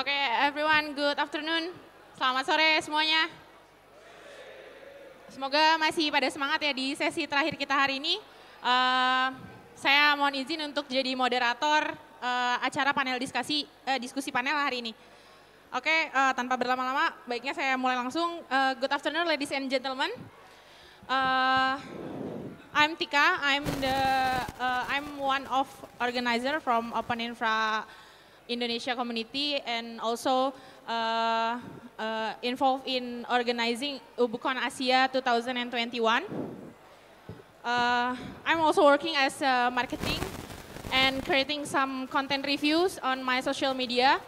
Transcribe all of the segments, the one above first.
Oke, everyone, good afternoon. Selamat sore semuanya. Semoga masih pada semangat ya di sesi terakhir kita hari ini. Uh, saya mohon izin untuk jadi moderator uh, acara panel diskusi uh, diskusi panel hari ini. Oke, okay, uh, tanpa berlama-lama, baiknya saya mulai langsung. Uh, good afternoon, ladies and gentlemen. Uh, I'm Tika. I'm the uh, I'm one of organizer from Open Infra Indonesia community and also uh, uh, involved in organizing Ubukon Asia 2021. Uh, I'm also working as uh, marketing and creating some content reviews on my social media.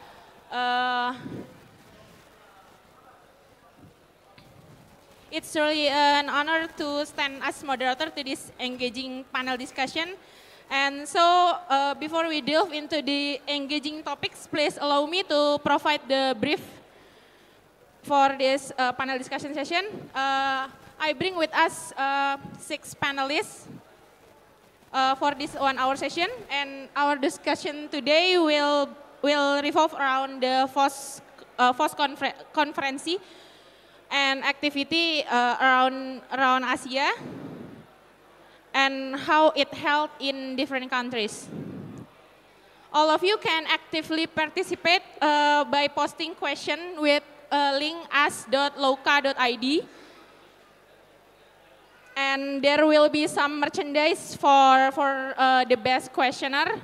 Uh, It's really an honor to stand as moderator to this engaging panel discussion. And so uh, before we delve into the engaging topics, please allow me to provide the brief for this uh, panel discussion session. Uh, I bring with us uh, six panelists uh, for this one hour session. And our discussion today will, will revolve around the FOSS, uh, FOSS confer conference and activity uh, around around Asia and how it held in different countries. All of you can actively participate uh, by posting question with uh, link as.loka.id. And there will be some merchandise for, for uh, the best questioner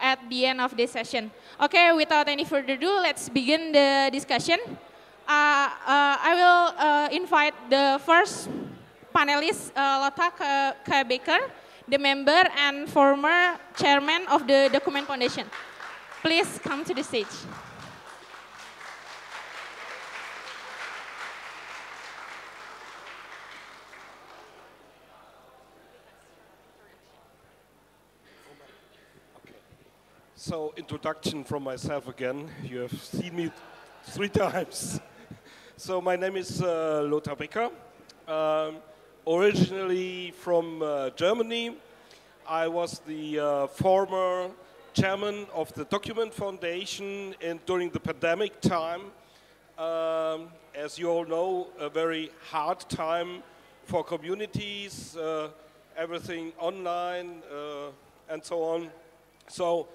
at the end of this session. Okay, without any further ado, let's begin the discussion. Uh, uh, I will uh, invite the first panelist, Lothar K. Becker, the member and former chairman of the Document Foundation. Please come to the stage. So introduction from myself again. You have seen me three times. So my name is uh, Lothar Becker. Um, originally from uh, Germany, I was the uh, former chairman of the Document Foundation and during the pandemic time. Um, as you all know, a very hard time for communities, uh, everything online uh, and so on. So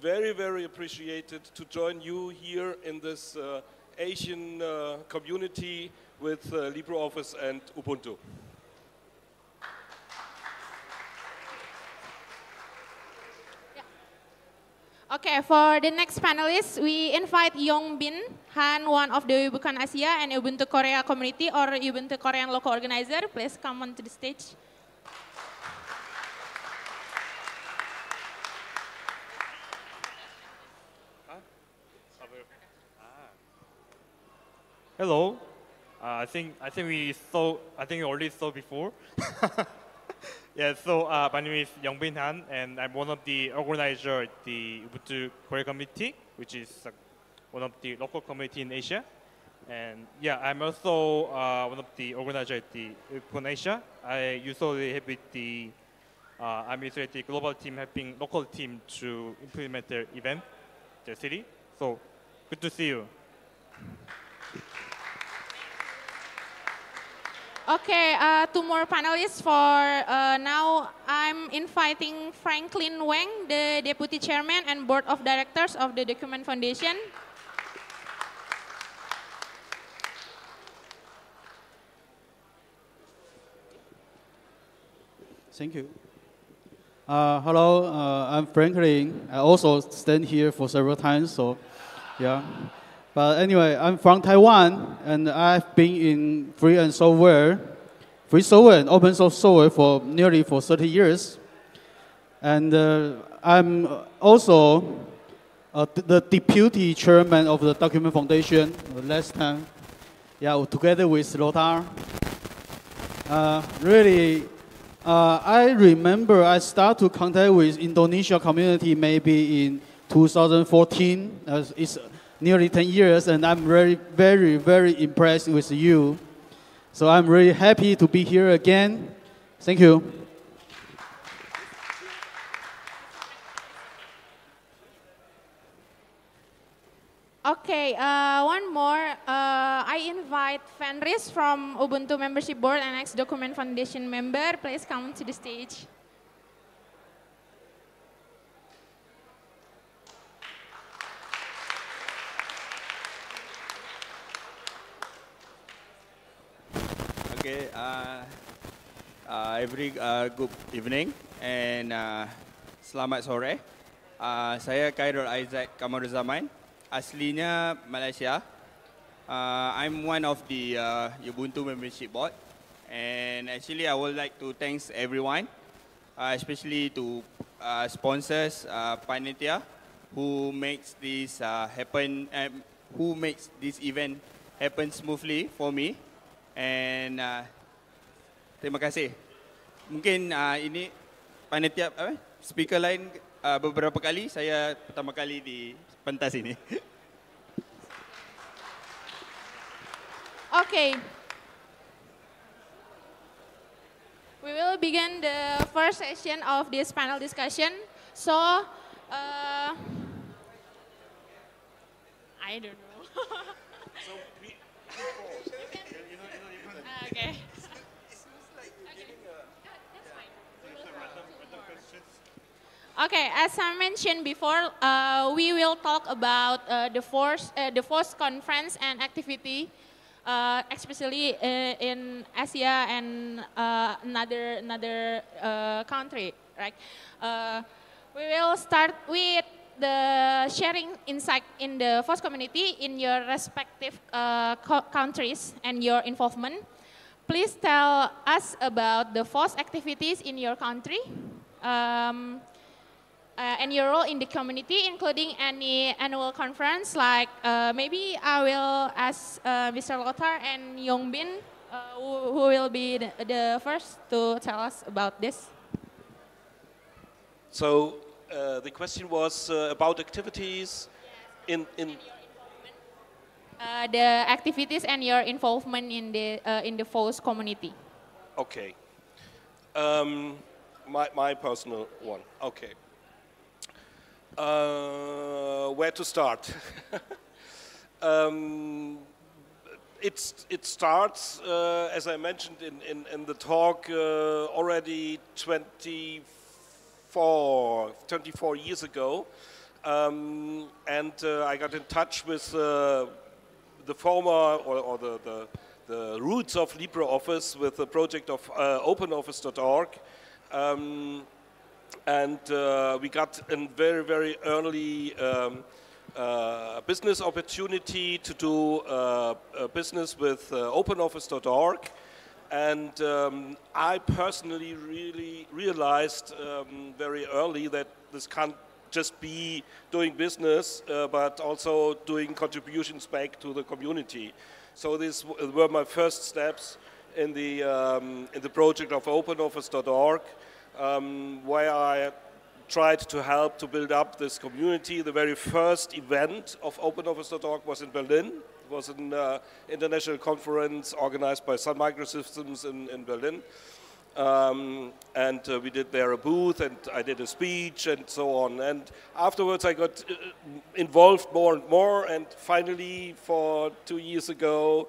very, very appreciated to join you here in this uh, Asian uh, community with uh, LibreOffice and Ubuntu. Okay, for the next panelist, we invite Yong Bin Han, one of the Ubuntu Asia and Ubuntu Korea community or Ubuntu Korean local organizer. Please come on to the stage. Hello. Uh, I think I think we saw I think we already saw before. yeah. So uh, my name is Young Bin Han, and I'm one of the organizers at the Ubuntu Korea community, which is uh, one of the local community in Asia. And yeah, I'm also uh, one of the organizers at the Ubuntu Asia. I usually help with the uh, administrative global team helping local team to implement their event, their city. So good to see you. Okay, uh, two more panelists for uh, now. I'm inviting Franklin Wang, the Deputy Chairman and Board of Directors of the Document Foundation. Thank you. Uh, hello, uh, I'm Franklin. I also stand here for several times, so yeah. But anyway, I'm from Taiwan, and I've been in free and software, free software and open source software for nearly for 30 years. And uh, I'm also uh, the deputy chairman of the Document Foundation last time. Yeah, together with Lothar. Uh, really, uh, I remember I started to contact with Indonesia community maybe in 2014. it's nearly 10 years, and I'm very, very, very impressed with you. So I'm really happy to be here again. Thank you. Okay, uh, one more. Uh, I invite Fenris from Ubuntu Membership Board and ex Document Foundation member. Please come to the stage. Okay, uh, uh, every uh, good evening and uh, selamat sore. Uh, saya Khairul Isaac Kamaruzaman, aslinya Malaysia. Uh, I'm one of the uh, Ubuntu membership board, and actually I would like to thanks everyone, uh, especially to uh, sponsors, uh, Panitia, who makes this uh, happen, um, who makes this event happen smoothly for me. And uh, terima kasih. Mungkin uh, ini panitia apa? Speaker lain uh, beberapa kali saya pertama kali di pentas ini. Okay. We will begin the first session of this panel discussion. So, uh, I don't know. So we, okay. Okay, as I mentioned before, uh, we will talk about uh, the FOSS, uh, the FOSS conference and activity, uh, especially uh, in Asia and uh, another another country, right? We will start with the sharing insight in the FOSS community in your respective uh, co- countries and your involvement. Please tell us about the FOSS activities in your country. Um, uh, and your role in the community, including any annual conference. Like uh, maybe I will ask uh, Mr. Lothar and Yongbin, uh, who, who will be the, the first to tell us about this. So uh, the question was uh, about activities in, in Uh, the activities and your involvement in the uh, in the FOSS community. okay. Um, my, my personal one. Okay. Uh, where to start? um, it's, it starts, uh, as I mentioned in, in, in the talk, uh, already 24, 24 years ago. Um, and uh, I got in touch with uh, the former or, or the, the, the roots of LibreOffice with the project of uh, OpenOffice.org. Um, and uh, we got a very, very early um, uh, business opportunity to do uh, a business with OpenOffice.org. And um, I personally really realized um, very early that this can't just be doing business, uh, but also doing contributions back to the community. So these were my first steps in the, um, in the project of OpenOffice.org um, where I tried to help to build up this community. The very first event of OpenOffice.org was in Berlin. Was an uh, international conference organized by Sun Microsystems in, in Berlin. Um, and uh, we did there a booth, and I did a speech, and so on. And afterwards, I got uh, involved more and more. And finally, for two years ago,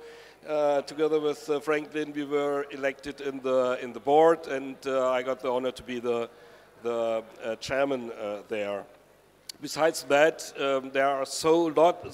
uh, together with uh, Franklin, we were elected in the in the board, and uh, I got the honor to be the the chairman there. Besides that, um, there are so lot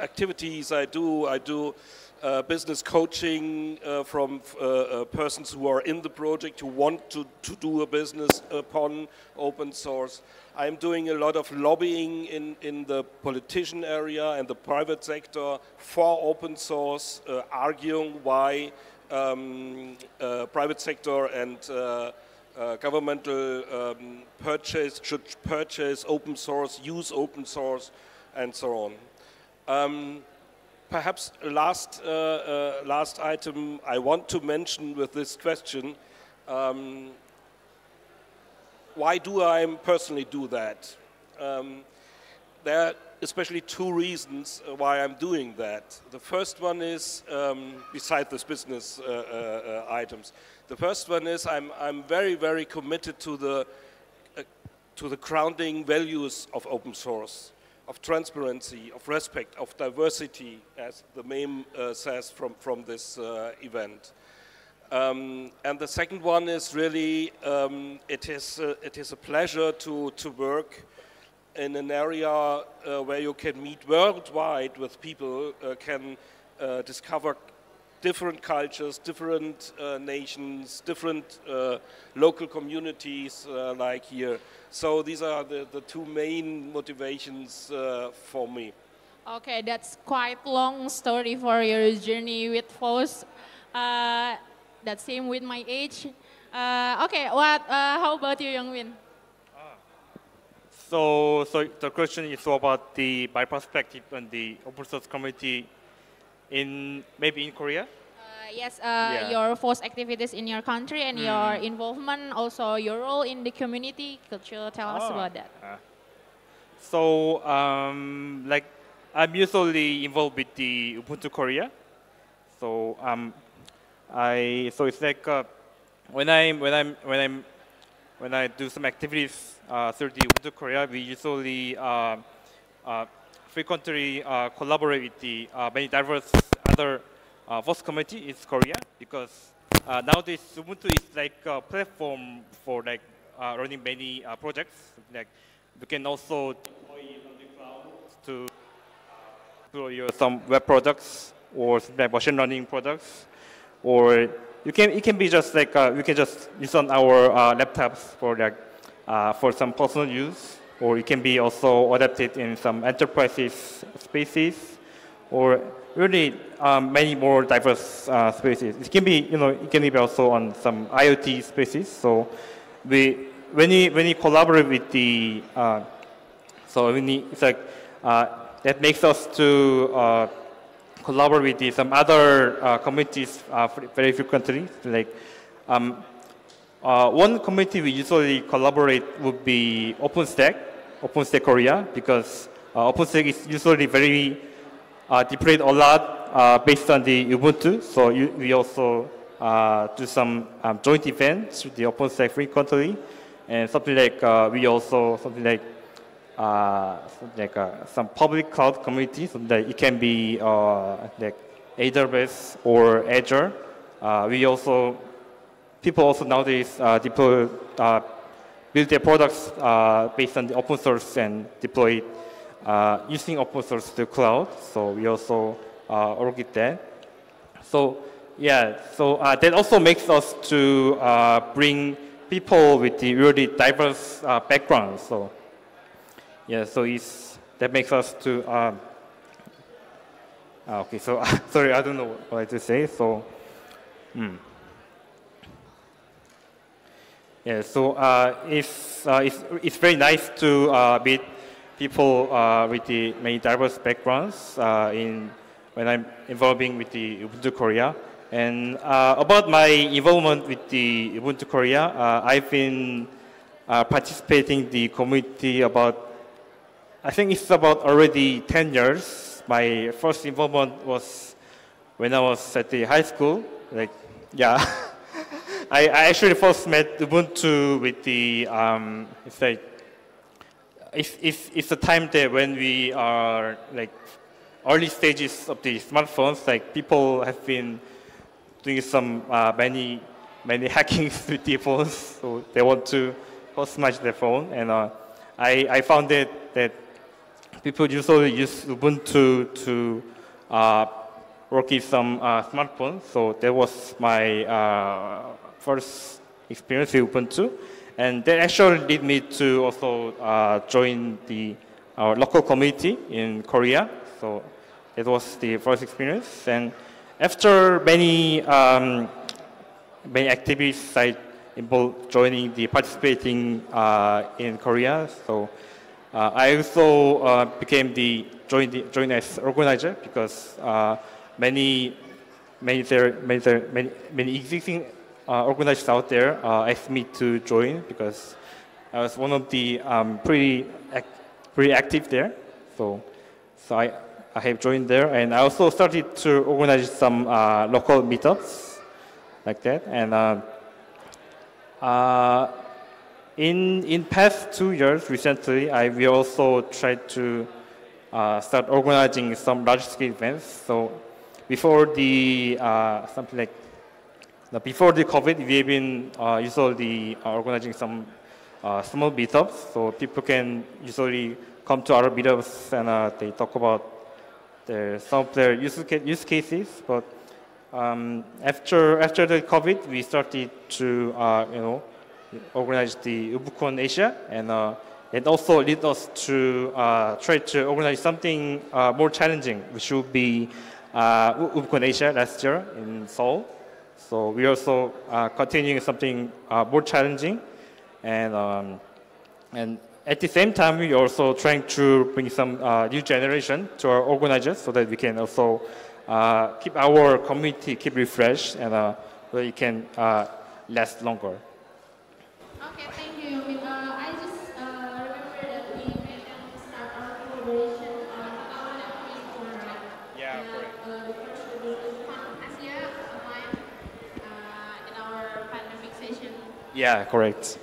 activities I do. I do uh, business coaching uh, from uh, uh, persons who are in the project who want to, to do a business upon open source. I'm doing a lot of lobbying in, in the politician area and the private sector for open source, uh, arguing why um, uh, private sector and uh, governmental um, purchase should purchase open source, use open source, and so on. Um, perhaps last, uh, uh, last item I want to mention with this question. Um, why do I personally do that? Um, there are especially two reasons why I'm doing that. The first one is, um, beside this business uh, uh, uh, items, the first one is I'm, I'm very, very committed to the, uh, to the grounding values of open source. Of transparency, of respect, of diversity, as the name uh, says from, from this uh, event. Um, and the second one is really, um, it, is, uh, it is a pleasure to, to work in an area uh, where you can meet worldwide with people, uh, can uh, discover different cultures, different uh, nations, different uh, local communities uh, like here. So these are the, the two main motivations for me. Okay, that's quite long story for your journey with FOSS. that same with my age. okay, what? how about you, Youngbin? So, so the question is about the my perspective and the open source community in maybe in Korea. Uh, yes, uh, yeah. your FOSS activities in your country and mm. your involvement, also your role in the community. Could you tell oh. us about that? Uh, so, um, like, I'm usually involved with the Ubuntu Korea. So, um, I so it's like uh, when I'm when I'm when I'm when I do some activities uh, through the Ubuntu Korea, we usually uh, uh, frequently uh, collaborate with the uh, many diverse other uh, FOSS community in Korea because uh, nowadays Ubuntu is like a platform for like running many projects. Like we can also deploy on the cloud to deploy some web products or like machine learning products or you can it can be just like uh, we can just use on our uh, laptops for like uh, for some personal use, or it can be also adapted in some enterprises spaces, or really um, many more diverse uh, spaces. It can be you know it can be also on some IoT spaces. So we when you when you collaborate with the uh, so we need, it's like uh, that makes us to collaborate with some other uh, communities uh, very frequently. Like um, uh, one community we usually collaborate would be OpenStack, OpenStack Korea, because uh, OpenStack is usually very uh, deployed a lot uh, based on the Ubuntu. So you, we also do some um, joint events with the OpenStack frequently, and something like we also something like uh, like uh, some public cloud communities so that it can be uh, like AWS or Azure. Uh, we also people also nowadays uh, deploy uh, build their products based on the open source and deploy it using open source to cloud. So we also with that. So yeah, so that also makes us to bring people with the really diverse backgrounds. So yeah, so it's, that makes us to, um, ah, okay, so sorry, I don't know what to say, so, hmm. Yeah, so uh, it's, uh, it's, it's very nice to uh, meet people uh, with the many diverse backgrounds uh, in, when I'm involving with the Ubuntu Korea. And uh, about my involvement with the Ubuntu Korea, I've been participating the community about I think it's about already 10 years. My first involvement was when I was at the high school. Like, yeah. I, I, actually first met Ubuntu with the, um, it's like, it's, it's, a time there when we are like early stages of the smartphones, like people have been doing some uh, many many hackings with the phones, so they want to customize their phone, and uh, I I found it that people usually use Ubuntu to uh, work with some uh, smartphones. So that was my uh, first experience with Ubuntu. And that actually led me to also uh, join the our local community in Korea. So it was the first experience. And after many um, many activities, I involved joining the participating uh, in Korea. So uh, I also uh, became the joint, joint as organizer because uh, many, many, there, many, there, many, many existing organizers out there asked me to join because I was one of the um, pretty, pretty active there. So, so I, I have joined there, and I also started to organize some uh, local meetups like that. And uh, uh, in in past two years, recently, I we also tried to uh, start organizing some large-scale events. So before the uh, something like before the COVID, we've been uh, usually organizing some uh, small meetups, so people can usually come to our meetups and uh, they talk about their, some of their use, use cases. But um, after after the COVID, we started to uh, you know organize the UbuCon Asia and it also led us to uh, try to organize something uh, more challenging, which would be uh, UbuCon Asia last year in Seoul. So we're also uh, continuing something uh, more challenging. And, um, and at the same time, we're also trying to bring some uh, new generation to our organizers so that we can also keep our community keep refreshed and so it can last longer. Okay, thank you. Yeah, correct.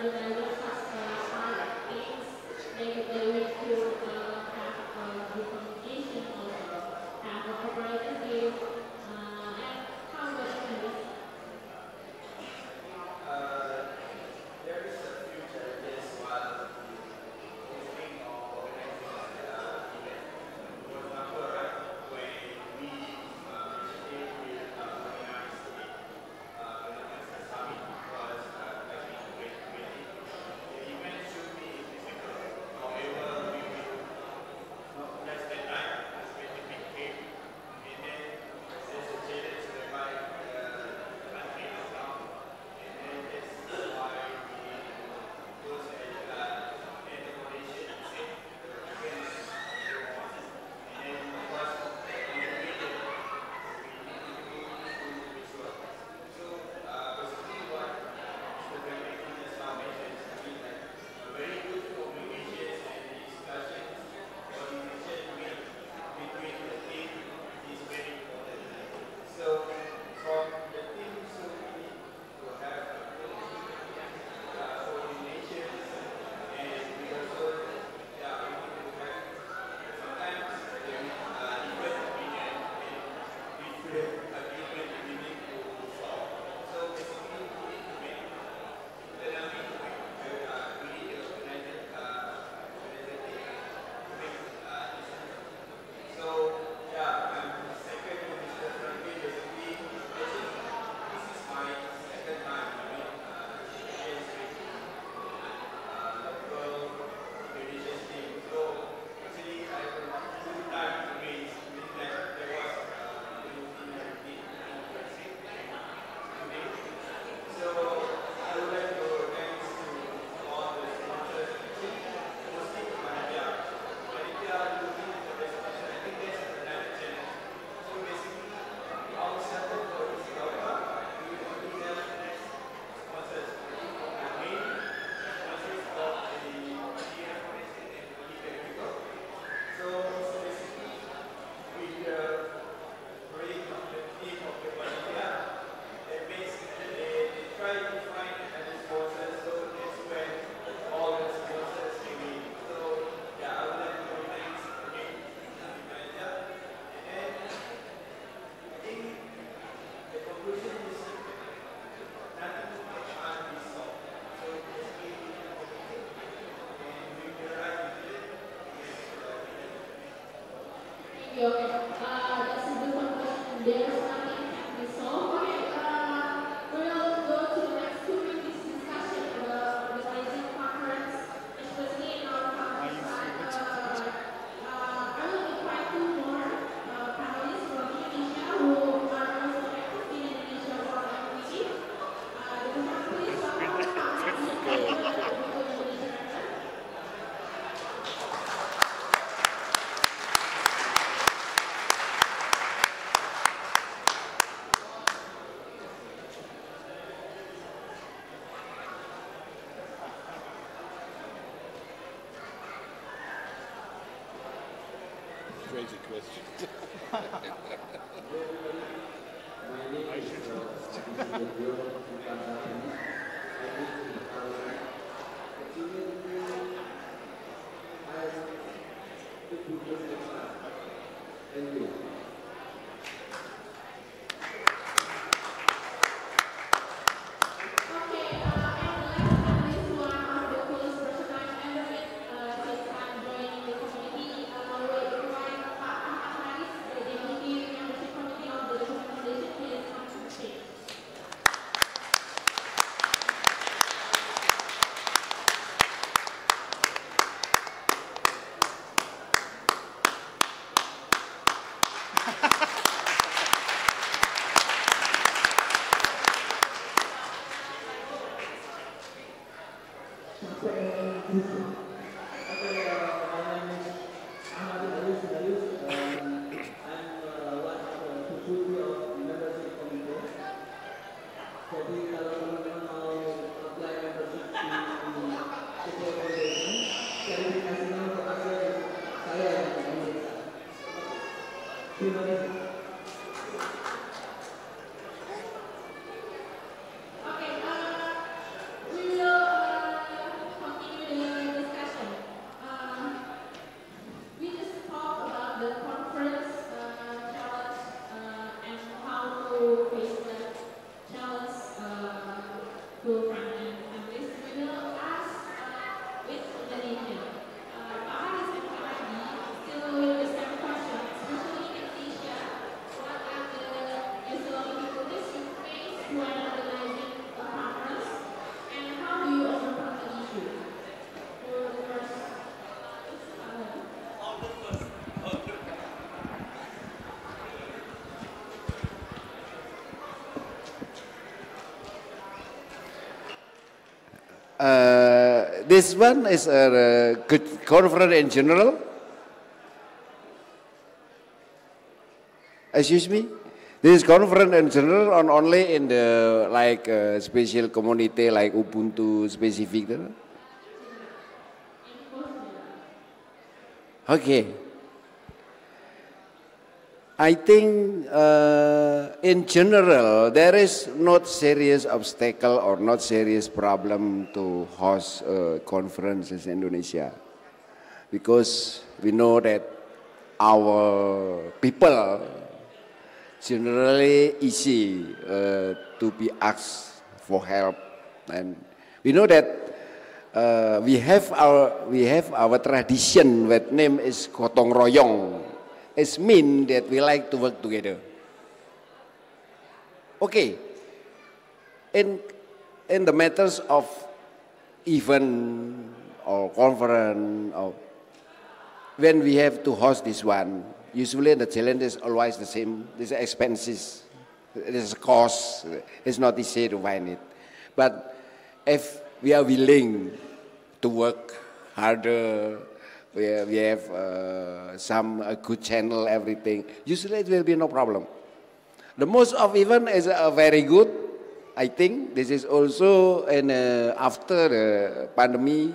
Thank you. Crazy question. This one is a good conference in general. Excuse me? This conference in general on only in the like uh, special community like Ubuntu specific. Okay. I think uh, in general there is not serious obstacle or not serious problem to host uh, conferences in Indonesia. Because we know that our people generally easy uh, to be asked for help. And we know that uh, we have our we have our tradition that name is gotong royong. It mean that we like to work together. Okay, in, in the matters of event or conference or when we have to host this one, usually the challenge is always the same. These expenses, there's cost. It's not easy to find it. But if we are willing to work harder, we, we have uh, some good channel, everything. Usually it will be no problem. The most of event is uh, very good. I think this is also and uh, after the pandemic,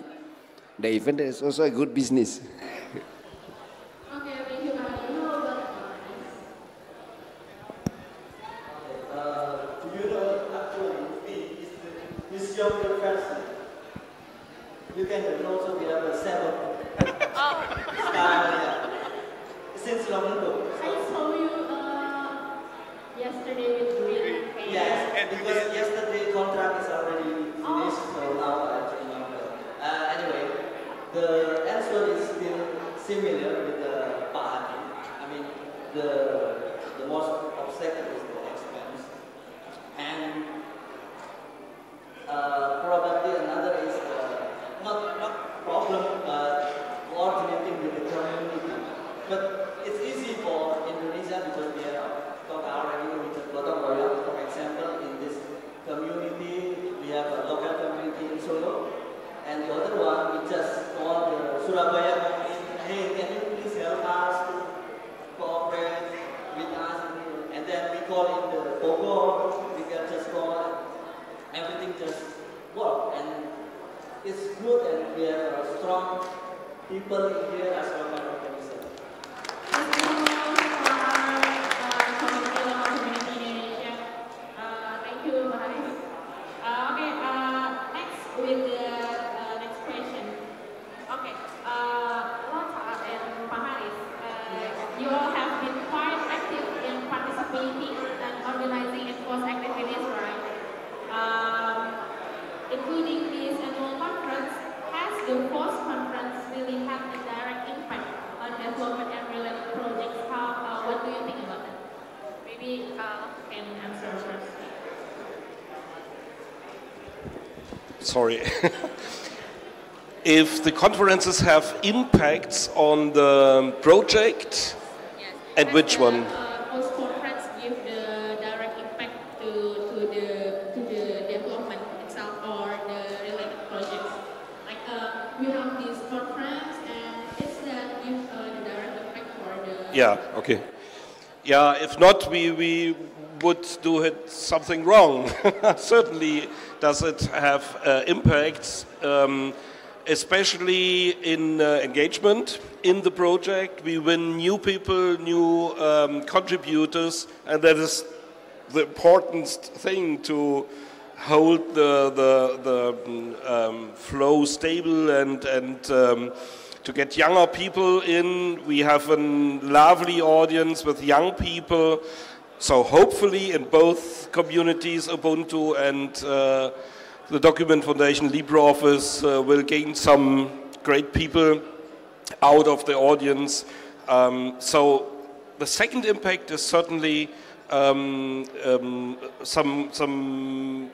the event is also a good business. Okay, I you know you know about uh you don't actually find you can also be able to sell style, Since long ago. The the most obstacle is the expense. And uh, probably another is uh, not, not problem, but coordinating with the community. But it's easy for Indonesia because we have talked already with the Gotong Royong. For example, in this community, we have a local community in Solo, and the other one, we just call the Surabaya community, hey, can you please help us to cooperate with us? Then call in the Bogor, we can just call, everything just work. And it's good and we have strong people in here as well Sorry. if the conferences have impacts on the project, Yes. And Has which the, one? Uh, FOSS conference give the direct impact to, to the to the development itself or the related projects. Like uh, we have this conference and it's that give uh, the direct impact for the yeah, okay. Yeah, if not, we, we would do it something wrong. Certainly does it have uh, impacts, um, especially in uh, engagement in the project. We win new people, new um, contributors, and that is the important thing to hold the, the, the um, flow stable and, and um, to get younger people in. We have a lovely audience with young people. So hopefully in both communities, Ubuntu and uh, the Document Foundation LibreOffice uh, will gain some great people out of the audience. Um, so the second impact is certainly um, um, some, some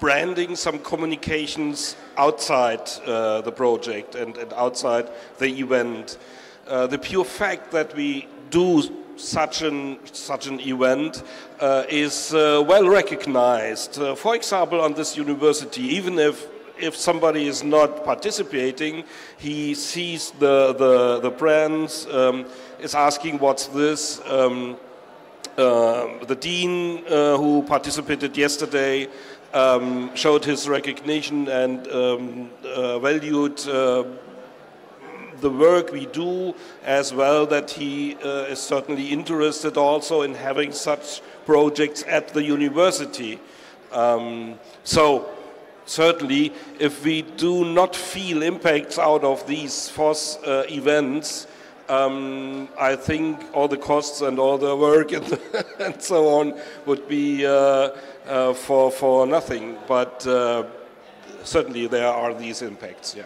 branding, some communications outside uh, the project and, and outside the event. Uh, the pure fact that we do such an, such an event uh, is uh, well recognized. Uh, for example, on this university, even if if somebody is not participating, he sees the, the, the brands, um, is asking what's this. Um, uh, the dean uh, who participated yesterday um, showed his recognition and um, uh, valued the work we do as well that he uh, is certainly interested also in having such projects at the university. Um, so certainly if we do not feel impacts out of these FOSS uh, events, um, I think all the costs and all the work and, and so on would be uh, uh, for, for nothing. But uh, certainly there are these impacts, yeah.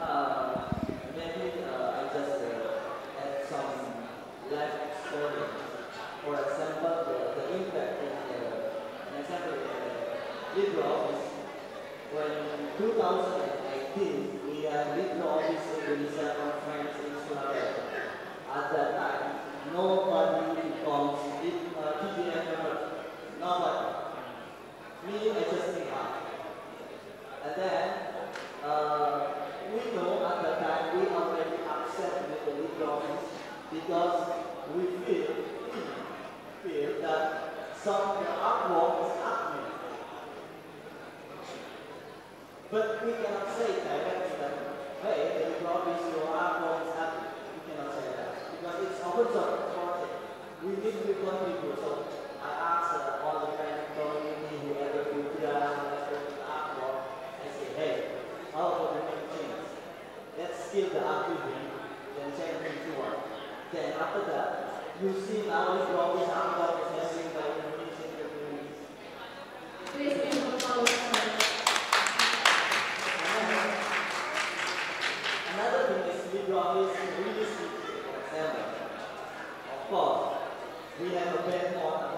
Uh, maybe uh, I just uh, add some life story. For example, the, the impact in the, an example in the LibreOffice. When 2018, we had LibreOffice Indonesia conference in Surabaya. At that time, nobody becomes uh, TDF member. Nobody. Me, I just came out. And then, uh, we know at the time we already accept with the LibreOffice because we feel, feel that some of the artwork is ugly. But we cannot say directly that, hey, the LibreOffice, your artwork is ugly. We cannot say that because it's open source project. We need to contribute. So I asked uh, all the friends community, whoever do draft, whoever I say, hey, how about we make change? Let's kill the thing, then change it to. Then after that, you see now LibreOffice artwork is handling by Indonesian communities. Please give for is LibreOffice really speak. Of course, we have a band on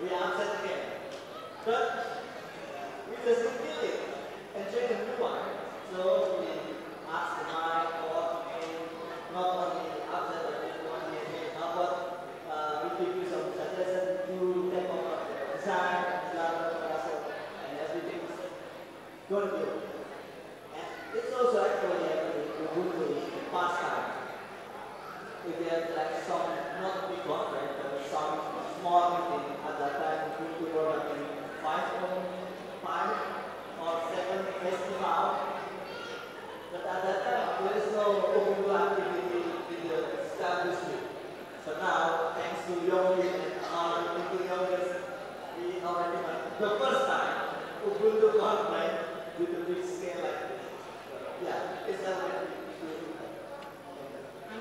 we upset again. But we just kill it and change a new one. So we ask the mind or not only upset but only again. How about uh, we give you some suggestions to take over the design, blah, blah, blah, so, and everything's going to be okay. And it's also actually happening to Ubuntu pastime. Have like some not big conference, but some small meeting at that time, Ubuntu were having five or five or seven festival. But at that time, there is no Ubuntu activity in the establishment. So now, thanks to Yogi and our Ubuntu Yogis, we already had the first time Ubuntu conference with a big scale like this. Yeah, it's already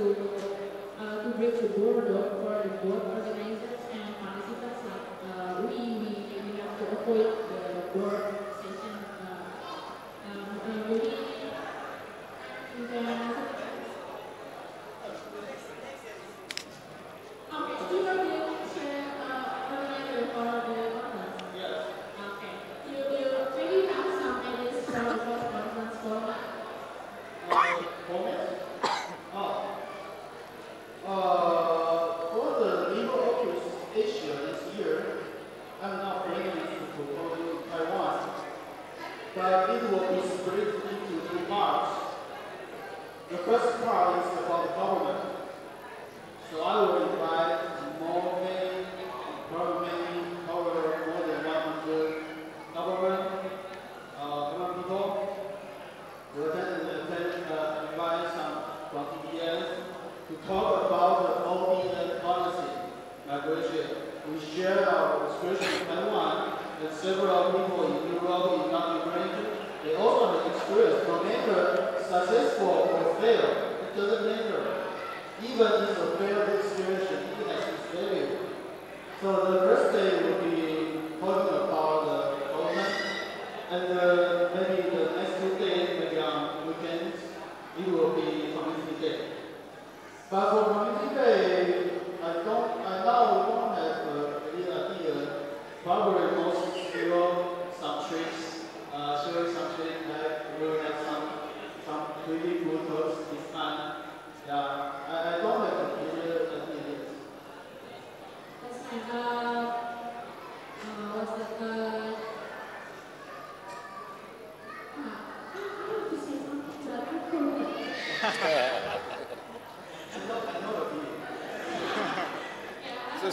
to uh, to break the border for the both organizers and participants. Uh, we, we we have to avoid the border.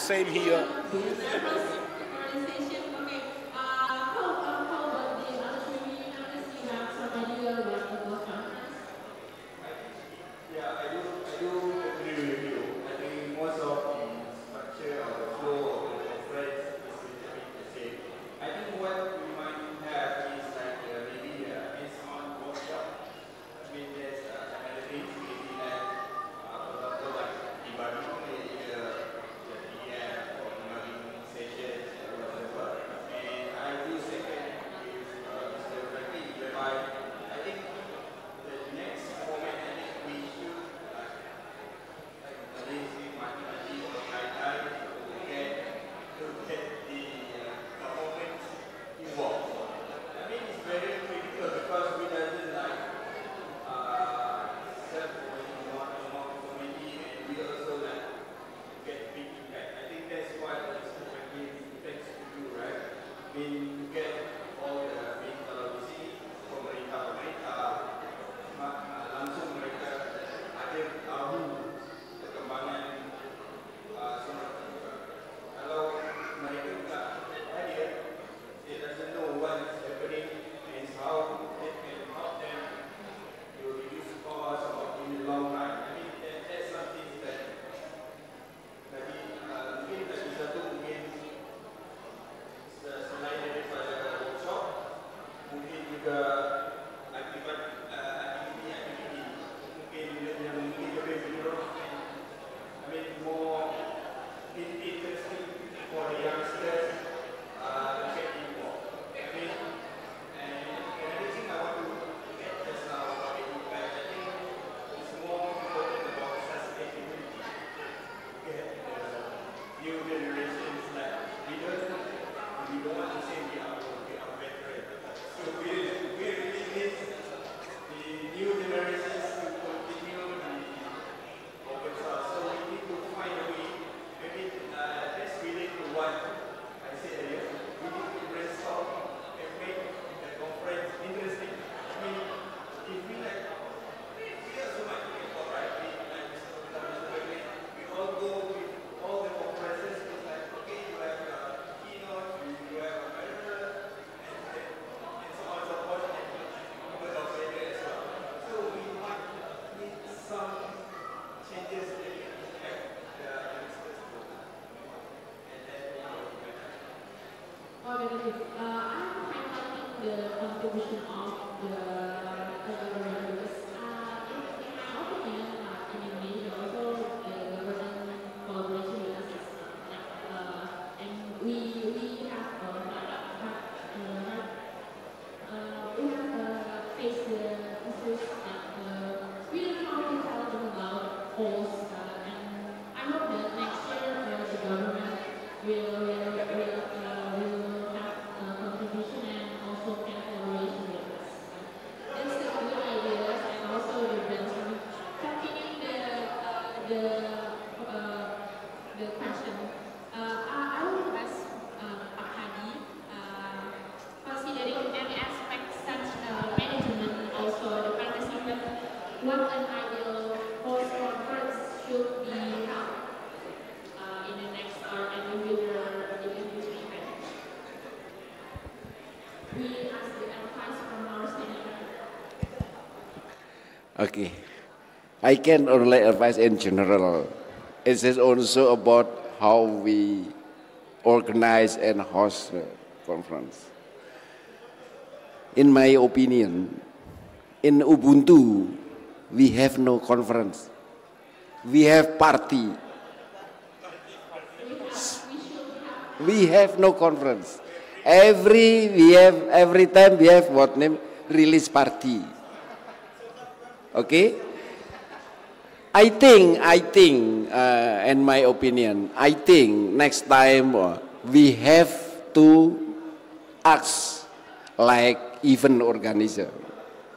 same here. Okay. I can only advise in general. It is also about how we organize and host the conference. In my opinion, in Ubuntu, we have no conference. We have party. We have no conference. Every we have every time we have what name release party. Okay? I think, I think, uh, in my opinion, I think next time uh, we have to ask like event organizer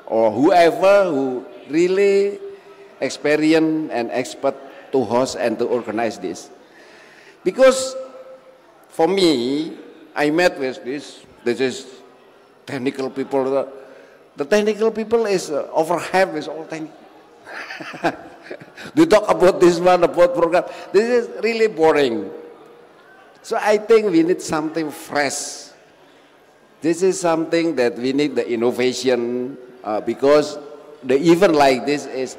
or whoever who really experienced and expert to host and to organize this. Because for me, I met with this, this is technical people. The, technical people is uh, overhyped with all technical. they talk about this one, about program. This is really boring. So I think we need something fresh. This is something that we need the innovation uh, because the event like this is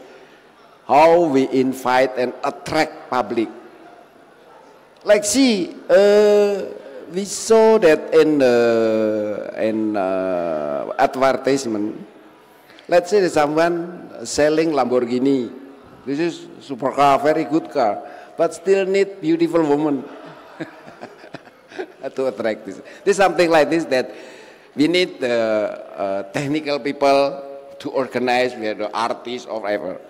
how we invite and attract public. Like see, uh, we saw that in the in uh, advertisement. Let's say someone selling Lamborghini. This is supercar, very good car, but still need beautiful woman to attract this. This is something like this that we need the uh, technical people to organize. We have the artists or whatever.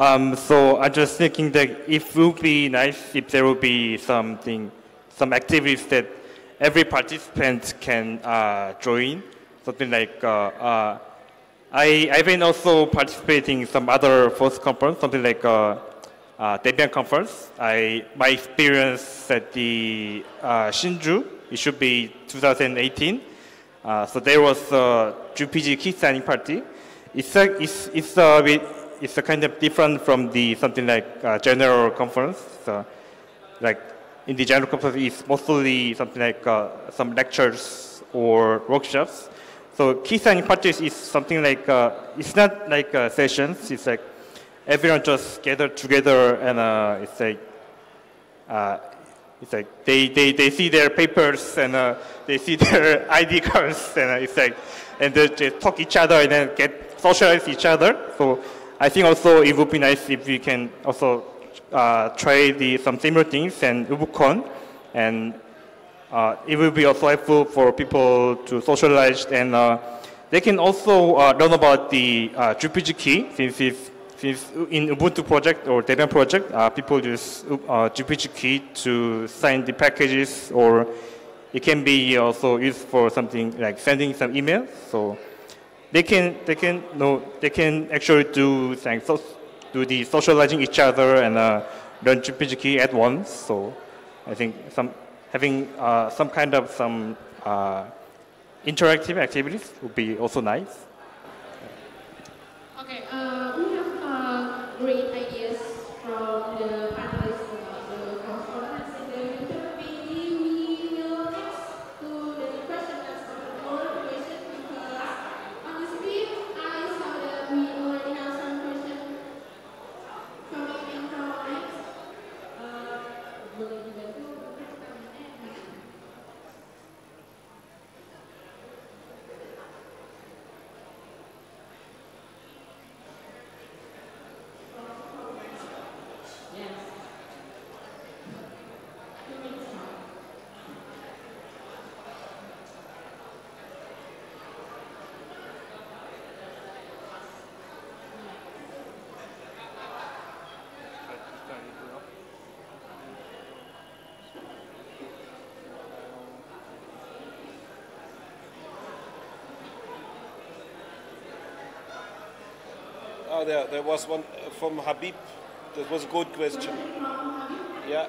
Um, so I'm just thinking that it would be nice if there would be something, some activities that every participant can uh, join. Something like uh, uh, I, I've been also participating in some other FOSS conference, something like uh, uh, Debian conference. I, my experience at the uh, Hsinchu, it should be 2018. Uh, so there was a GPG key signing party. It's a, it's, it's a bit, it's a kind of different from the something like uh, general conference. So, like in the general conference, it's mostly something like uh, some lectures or workshops. So key signing parties is something like uh, it's not like uh, sessions. It's like everyone just gather together and uh, it's like uh, it's like they, they, they see their papers and they see their ID cards and it's like and they, they talk each other and then get socialize each other. So I think also it would be nice if we can also uh, try the some similar things and UbuCon and uh, it will be also helpful for people to socialize and uh, they can also uh, learn about the uh, GPG key since it's since in Ubuntu project or Debian project, uh, people use uh, GPG key to sign the packages, or it can be also used for something like sending some emails. So they can they can no they can actually do things so, do the socializing each other and uh, learn key at once. So I think some having uh, some kind of some uh, interactive activities would be also nice. There, there was one uh, from Habib. That was a good question. Yeah.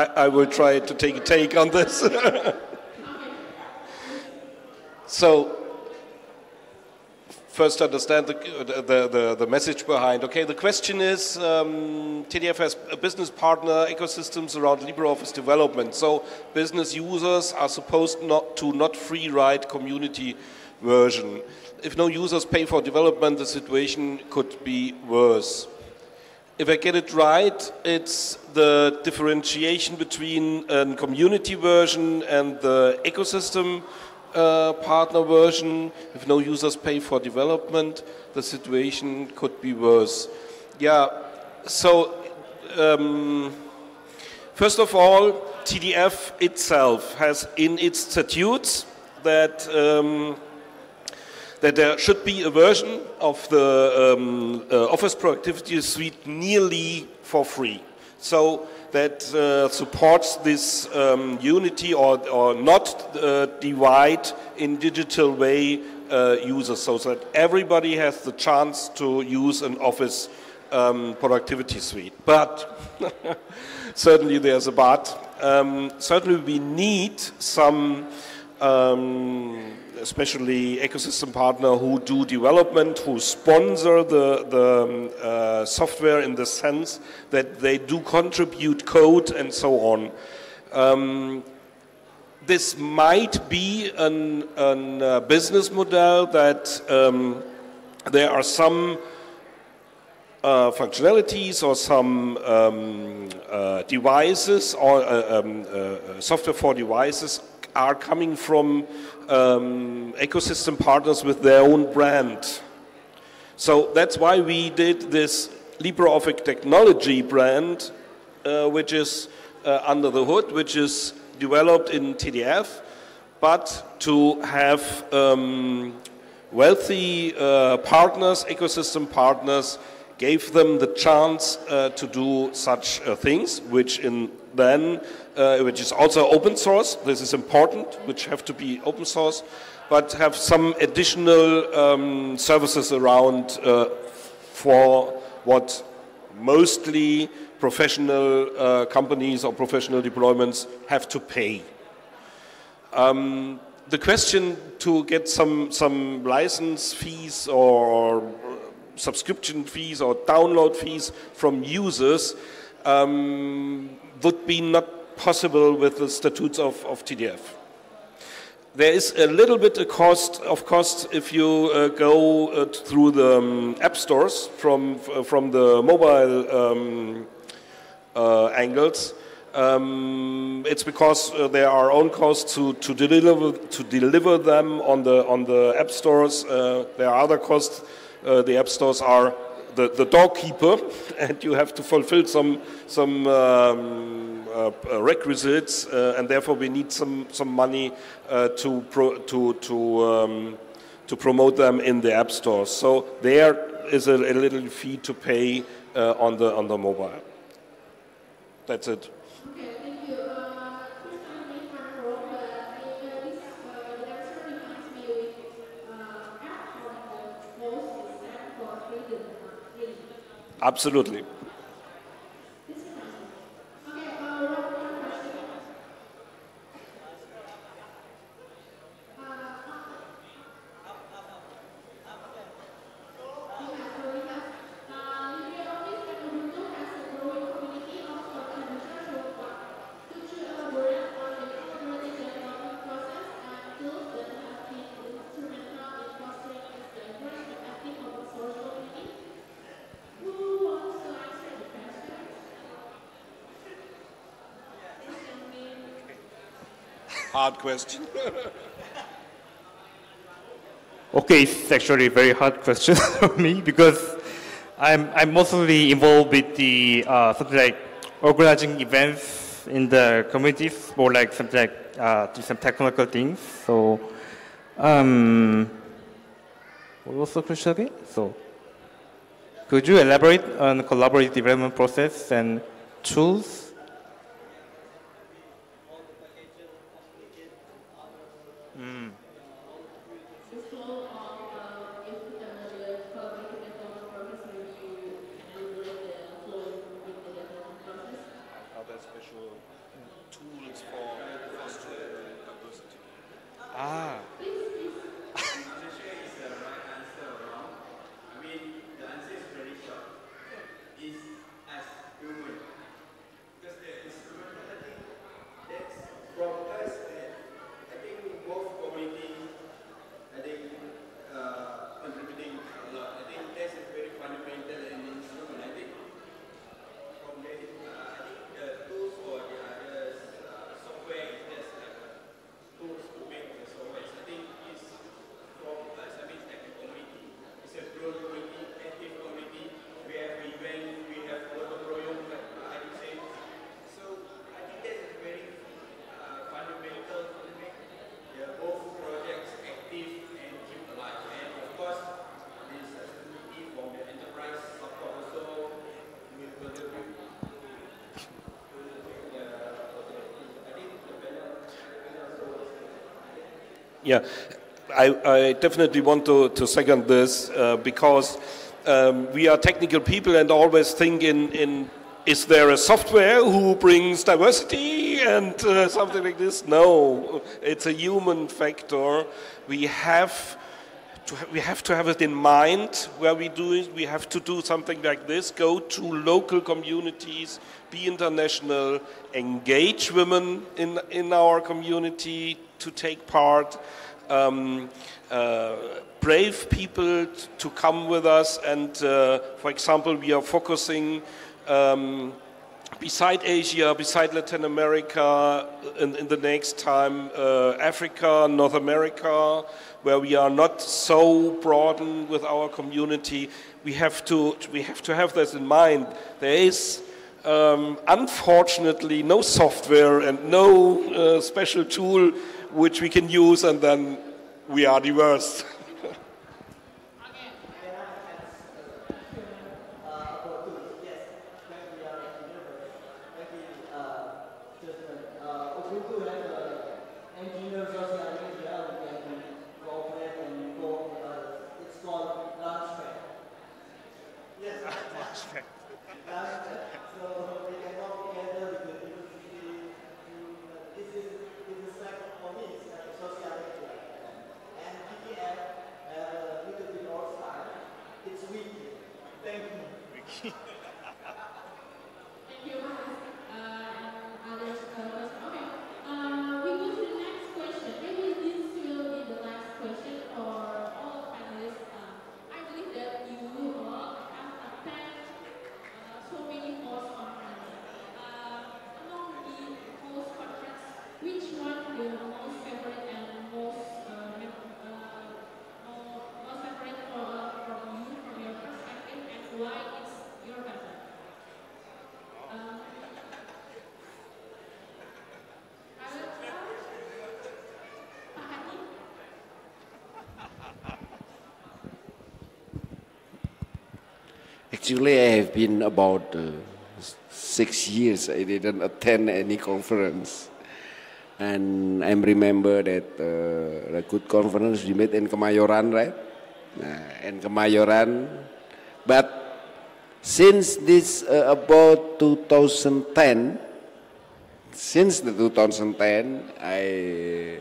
I, I will try to take a take on this. so, first understand the, the, the, the message behind. Okay, the question is um, TDF has a business partner ecosystems around LibreOffice development. So, business users are supposed not to not free write community version. If no users pay for development, the situation could be worse if I get it right, it's the differentiation between a community version and the ecosystem uh, partner version. If no users pay for development, the situation could be worse. Yeah, so um, first of all, TDF itself has in its statutes that um, that there should be a version of the um, uh, Office Productivity Suite nearly for free. So that uh, supports this um, unity or, or not uh, divide in digital way uh, users so that everybody has the chance to use an Office um, Productivity Suite. But certainly there's a but. Um, certainly we need some um, especially ecosystem partner who do development, who sponsor the, the um, uh, software in the sense that they do contribute code and so on. Um, this might be a uh, business model that um, there are some uh, functionalities or some um, uh, devices or uh, um, uh, software for devices are coming from um, ecosystem partners with their own brand. So that's why we did this LibreOffice technology brand, uh, which is uh, under the hood, which is developed in TDF, but to have um, wealthy uh, partners, ecosystem partners, gave them the chance uh, to do such uh, things, which in then, uh, which is also open source. This is important, which have to be open source, but have some additional um, services around uh, for what mostly professional uh, companies or professional deployments have to pay. Um, the question to get some, some license fees or subscription fees or download fees from users um, would be not possible with the statutes of, of TDF. There is a little bit of cost, of cost if you uh, go uh, through the um, app stores from, uh, from the mobile um, uh, angles. Um, it's because uh, there are own costs to, to, deliver, to deliver them on the, on the app stores. Uh, there are other costs. the app stores are the, the dog keeper, and you have to fulfill some, some um, uh, uh, requisites, uh, and therefore we need some, some money uh, to, pro, to, to, um, to promote them in the app stores. So there is a, a little fee to pay uh, on, the, on the mobile. That's it. Absolutely. Question. Okay, it's actually a very hard question for me because I'm, I'm mostly involved with the uh, something like organizing events in the communities, more like something like uh, some technical things. So, um, what was the question again? So, could you elaborate on collaborative development process and tools? Mm. This flow of uh, if the collaborative development process will you elaborate the flow with the development process? Are there special tools for fostering diversity? Ah. Yeah, I, I definitely want to, to second this uh, because um, we are technical people and always think in, in is there a software who brings diversity and uh, something like this? No, it's a human factor. We have to we have to have it in mind where we do it. We have to do something like this: go to local communities, be international, engage women in in our community to take part. Um, uh, brave people to come with us, and uh, for example, we are focusing um, beside Asia, beside Latin America, in, in the next time, uh, Africa, North America, where we are not so broadened with our community, we have to, we have, to have this in mind. There is um, unfortunately no software and no uh, special tool which we can use, and then we are diverse. Actually, I have been about uh, six years. I didn't attend any conference. And I remember that uh, the good conference we met in Kemayoran, right? Uh, in Kemayoran. But since this uh, about 2010, since the 2010, I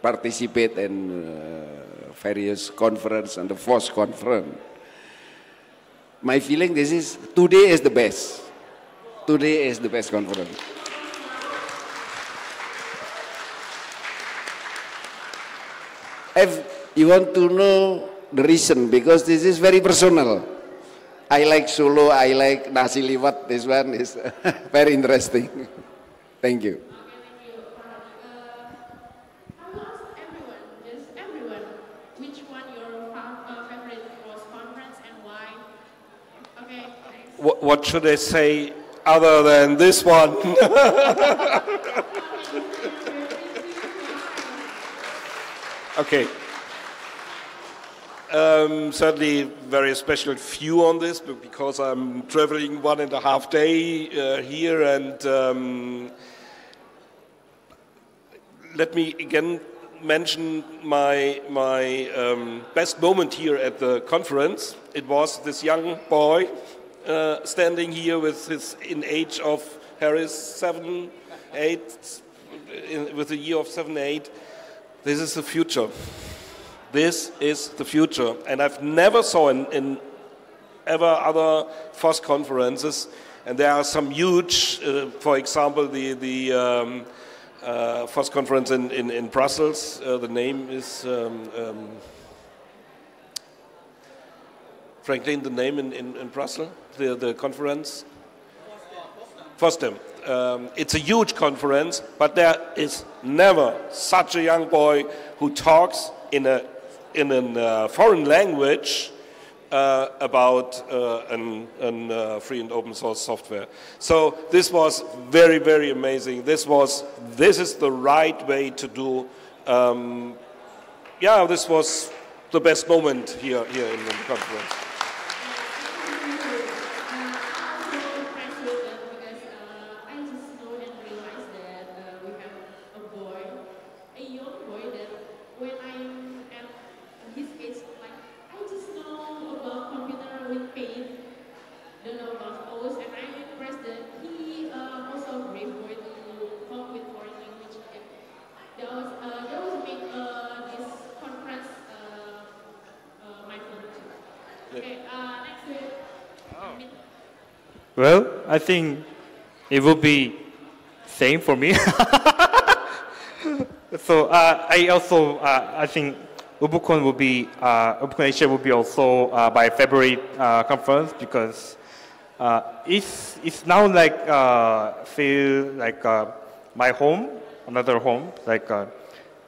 participate in uh, various conference and the FOSS conference. My feeling this is today is the best. Today is the best conference. If you want to know the reason, because this is very personal. I like Solo, I like nasi liwet. This one is very interesting. Thank you. I will ask everyone, just everyone, which one your fa- uh, favorite was conference and why? Okay, thanks. What, what should I say other than this one? okay. Um, certainly very special view on this because I'm traveling one and a half day uh, here and um, let me again mention my, my um, best moment here at the conference. It was this young boy uh, standing here with his in age of Harris seven, eight, in, with a year of seven, eight. This is the future. This is the future, and I've never saw in, in ever other FOSS conferences, and there are some huge, uh, for example, the the um, uh, FOSS conference in in, in Brussels. Uh, the name is. Um, um, Franklin, the name in, in, in Brussels, the, the conference? FOSDEM. Um, it's a huge conference, but there is never such a young boy who talks in a in a uh, foreign language uh, about uh, an, an uh, free and open source software. So this was very very amazing. This was this is the right way to do. Um, yeah, this was the best moment here here in the conference. Okay, uh, next week. Well, I think it will be same for me. so uh, I also uh, I think UbuCon will be uh, UbuCon Asia will be also uh, by February uh, conference because uh, it's it's now like uh, feel like uh, my home, another home. Like uh,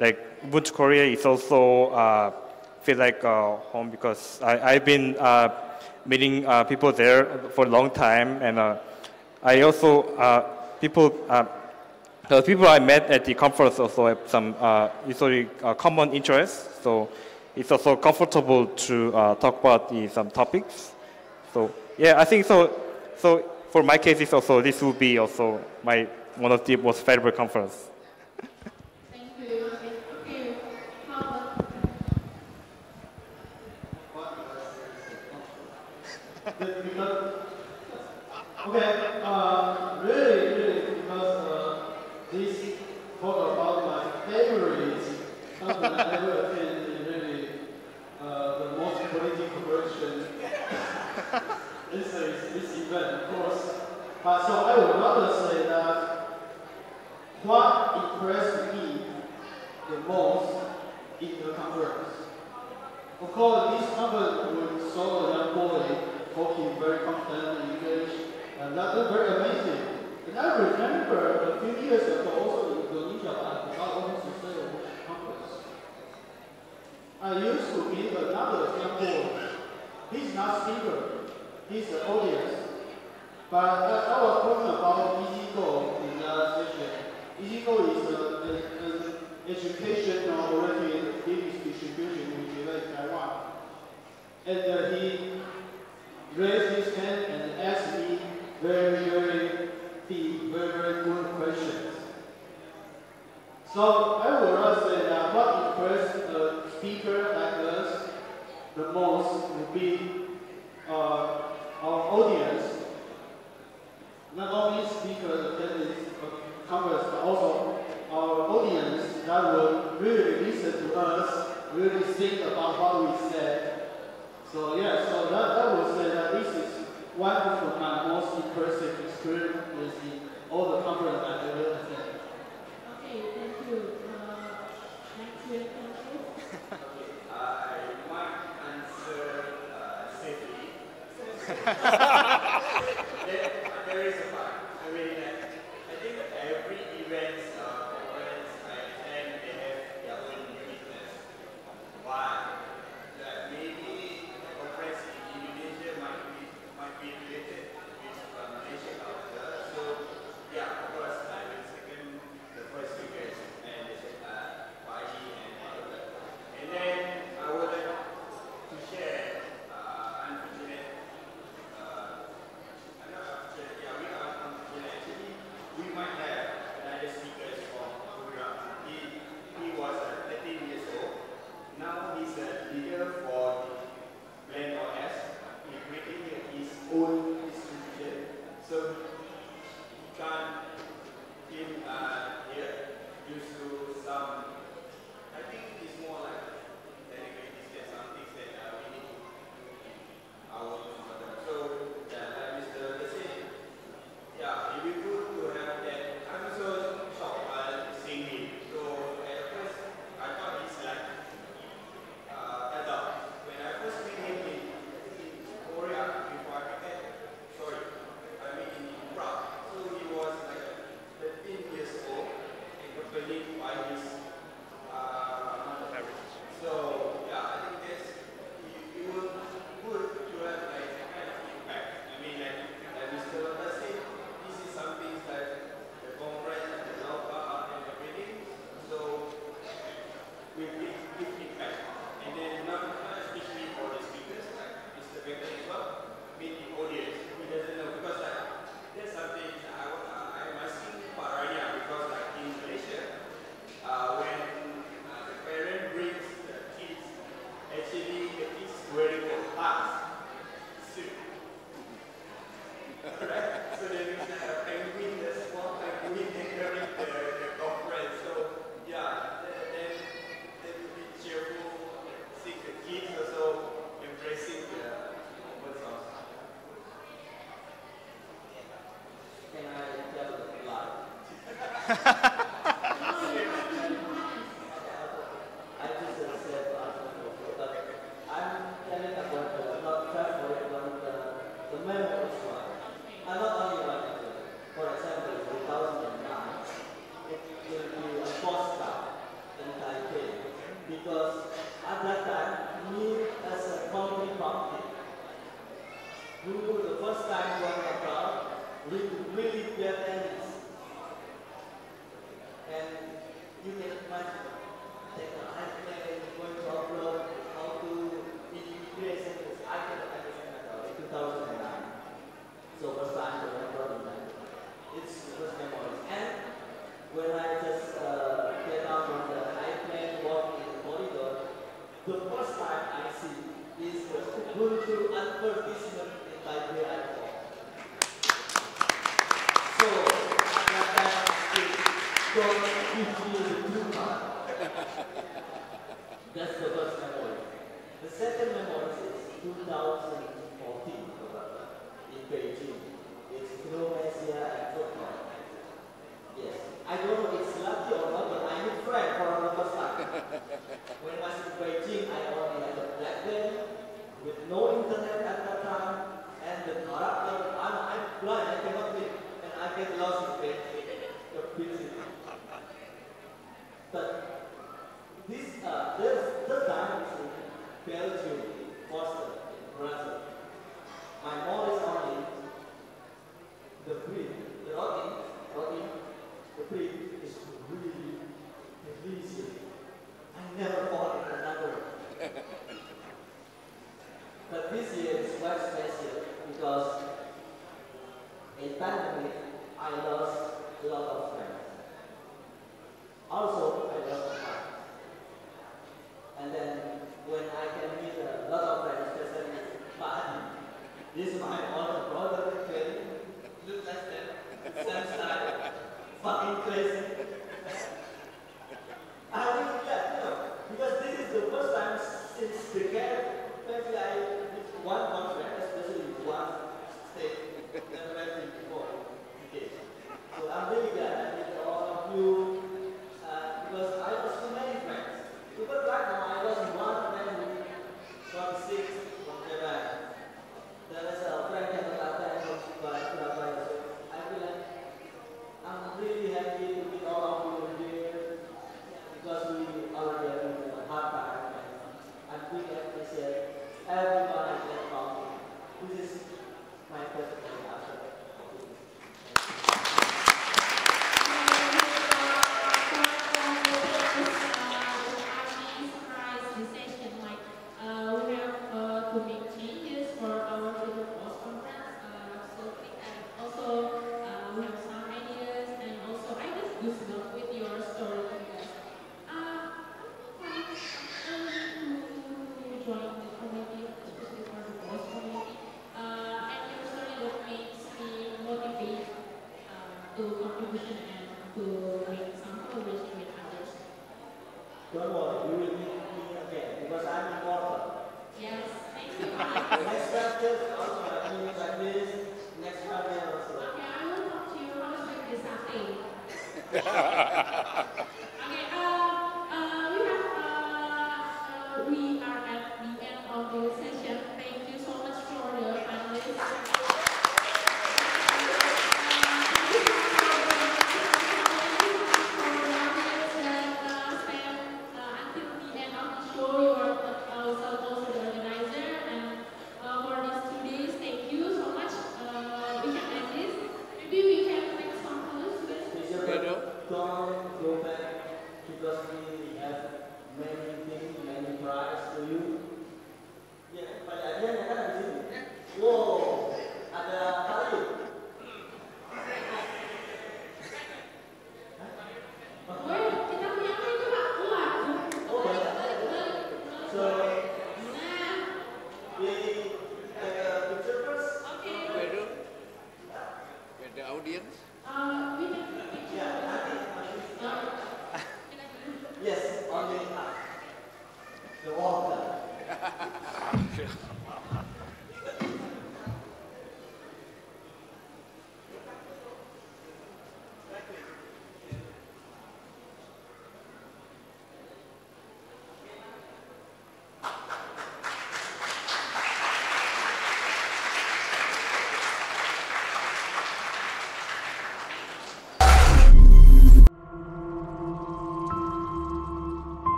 like Ubuntu Korea is also uh, feel like uh, home because I I've been uh, meeting uh, people there for a long time and uh, I also uh, people. Uh, the people I met at the conference also have some usually common interests, so it's also comfortable to talk about the, some topics. So yeah, I think so. So for my case, it's also this will be also my one of the most favorite conference. Thank you. Okay, how about Okay, uh, really, really, because uh, this talk about my favorites, something I ever attend is really uh, the most political version. this is this event, of course. But so I would rather say that what impressed me the most in the conference. Of course, this conference saw a young boy talking very confident in English, and that was very amazing. And I remember a few years ago, also in Indonesia, I forgot almost to say a conference. I used to meet another boy. He's not speaker, he's the audience. But I, was talking about ezgo in that session. ezgo is an educational-oriented distribution which is in Taiwan. And uh, he raise his hand and ask me very, very deep, very, very good questions. So I would rather say that what impressed a speaker like us the most would be uh, our audience. Not only speakers that is a conference, but also our audience that will really listen to us, really think about what we said. So yes, one of my most impressive experience is in all the conference I ever attended. Okay, thank you. Uh, next year, I might answer uh, safely.